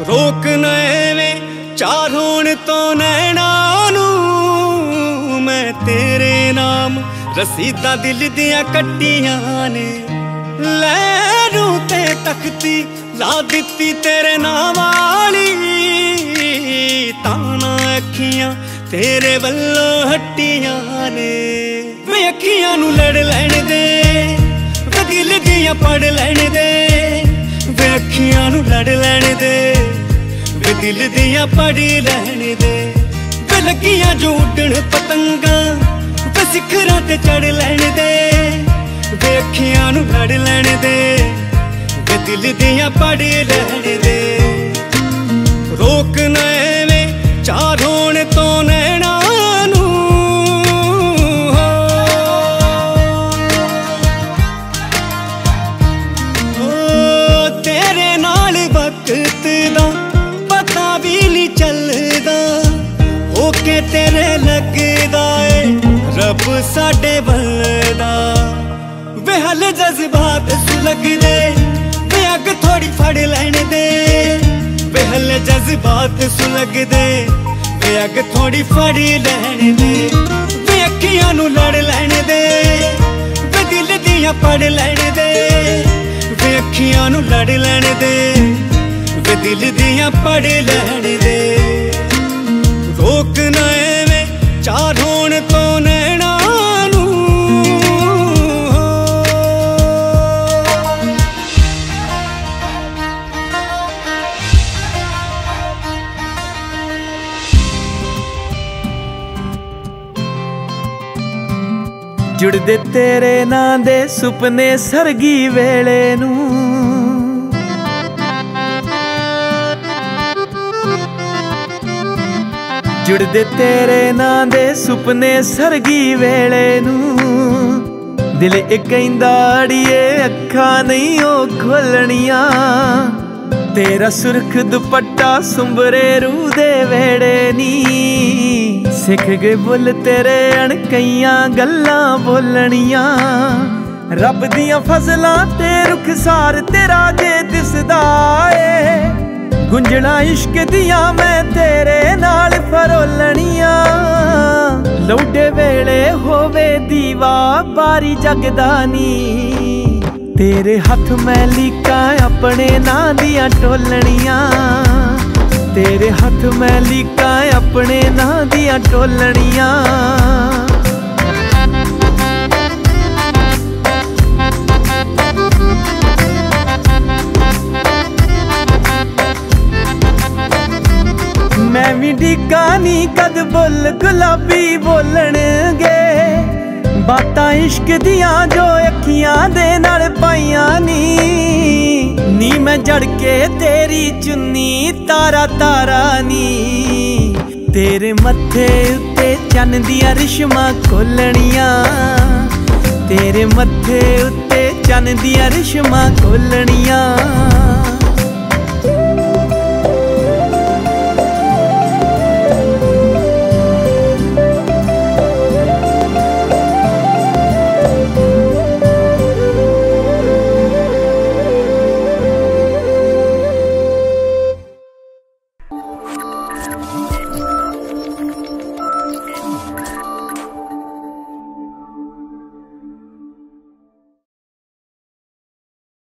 ਰੋਕ ਚਾਰ ਹੋਣ ਤੋਂ ਨੈਣਾ ਨੂੰ। ਮੈਂ ਤੇਰੇ ਨਾਮ ਰਸੀਦਾ ਦਿਲ ਦੀਆਂ ਕੱਟੀਆਂ ਨੇ। ਲੈ ਰੂ ਤੇ ਤਖਤੀ ਲਾ ਦਿੱਤੀ ਤੇਰੇ ਨਾਮ ਵਾਲੀ। ਤਾਨਾ ਅੱਖੀਆਂ ਤੇਰੇ ਵੱਲੋਂ ਹੱਟੀਆਂ ਨੇ। ਮੈਂ ਅੱਖੀਆਂ ਨੂੰ ਲੜ ਲੈਣ ਦੇ ਵਗਿਲ ਦੀਆਂ ਪੜ ਲੈਣ ਦੇ। ਵੇ ਅੱਖੀਆਂ ਨੂੰ ਲੜ ਲੈਣ ਦੇ, ਵੇ ਦਿਲ ਦੀਆਂ ਪੜ ਲੈਣ ਦੇ। ਵੇ ਲੱਗੀਆਂ ਜੋ ਉੱਡਣ ਪਤੰਗਾਂ, ਵੇ ਸਿਖਰਾਂ ਤੇ ਚੜ ਲੈਣ ਦੇ। ਵੇ ਅੱਖੀਆਂ ਨੂੰ ਲੜ ਲੈਣ ਦੇ, ਵੇ ਦਿਲ ਦੀਆਂ ਪੜ ਲੈਣ ਦੇ। ਰੋਕ ਕੇ ਤੇਰੇ ਲੱਗਦਾ ਏ, ਰੱਬ ਸਾਡੇ ਵੱਲਦਾ। ਵੇ ਹਲ ਜਜ਼ਬਾਤ ਸੁਲਗਦੇ ਵੇ ਅੱਗ ਥੋੜੀ ਫੜ ਲੈਣ ਦੇ ਵੇ ਹਲ ਜਜ਼ਬਾਤ ਸੁਲਗਦੇ ਵੇ ਅੱਗ ਥੋੜੀ ਫੜ ਲੈਣ ਦੇ ਵੇ ਅੱਖੀਆਂ ਨੂੰ ਲੜ ਲੈਣ ਦੇ ਵੇ ਦਿਲ ਦੀਆਂ ਪੜ ਲੈਣ ਦੇ ਵੇ ਅੱਖੀਆਂ ਨੂੰ ਲੜ ਲੈਣ ਦੇ ਵੇ ਦਿਲ ਦੀਆਂ ਪੜ ਲੈਣ ਦੇ ਰੋਕ ਐਵੇਂ ਚਾਰ ਹੋਣ ਤੋਂ ਨੈਣਾ ਨੂੰ। ਜੁੜਦੇ ਤੇਰੇ ਨਾਂ ਦੇ ਸੁਪਨੇ ਸਰਗੀ ਵੇਲੇ ਨੂੰ। ਜੁੜਦੇ ਤੇਰੇ ਨਾਂ ਦੇ ਸੁਪਨੇ ਸਰਗੀ ਵੇਲੇ ਨੂੰ। ਦਿਲ ਇੱਕ ਕਹਿੰਦਾ, ਅੜੀਏ ਅੱਖਾਂ ਨਹੀਂ ਉਹ ਖੋਲਣੀਆਂ। ਤੇਰਾ ਸੁਰਖ ਦੁਪੱਟਾ ਸੁੰਬਰੇ ਰੂ ਦੇ ਵੇੜੇ ਨੀ। ਸਿੱਖ ਗਏ ਬੁੱਲ ਤੇਰੇ ਅਣਕਈਆਂ ਗੱਲਾਂ ਬੋਲਣੀਆਂ। ਰੱਬ ਦੀਆਂ ਫਜ਼ਲਾਂ ਤੇ ਰੁਖਸਾਰ ਤੇਰਾ ਜੇ ਦਿਸਦਾ ਏ। ਗੁੰਜਣਾ ਇਸ਼ਕ ਦੀਆਂ ਮੈਂ ਤੇਰੇ ਨਾਲ ਫਰੋਲਣੀਆਂ। ਲੌਡੇ ਵੇਲੇ ਹੋਵੇ ਦੀਵਾ, ਬਾਰੀ ਜਗਦਾ ਨੀ ਤੇਰੇ ਹੱਥ ਮੈਂ ਲੀਕਾਂ ਆਪਣੇ ਨਾਂ ਦੀਆਂ ਟੋਲਣੀਆਂ। ਤੇਰੇ ਹੱਥ ਮੈਂ ਲੀਕਾਂ ਆਪਣੇ ਨਾਂ ਦੀਆਂ ਟੋਲਣੀਆਂ। ਮੈਂ ਵੀ ਢੀਕਾਨੀ ਕਦ ਬੁੱਲ, ਗੁਲਾਬੀ ਬੋਲਣਗੇ? ਬਾਤਾਂ ਇਸ਼ਕ ਦੀਆਂ ਜੋ ਅੱਖੀਆਂ ਦੇ ਨਾਲ ਪਾਈਆਂ ਨੀ। ਨੀ ਮੈਂ ਜੜ ਕੇ ਤੇਰੀ ਚੁੰਨੀ, ਤਾਰਾ ਤਾਰਾ ਨੀ। ਤੇਰੇ ਮੱਥੇ ਉੱਤੇ ਚੰਨ ਦੀਆਂ ਰਿਸ਼ਮਾਂ ਖੋਲਣੀਆਂ। ਤੇਰੇ ਮੱਥੇ ਉੱਤੇ ਚੰਨ ਦੀਆਂ ਰਿਸ਼ਮਾਂ ਖੋਲਣੀਆਂ।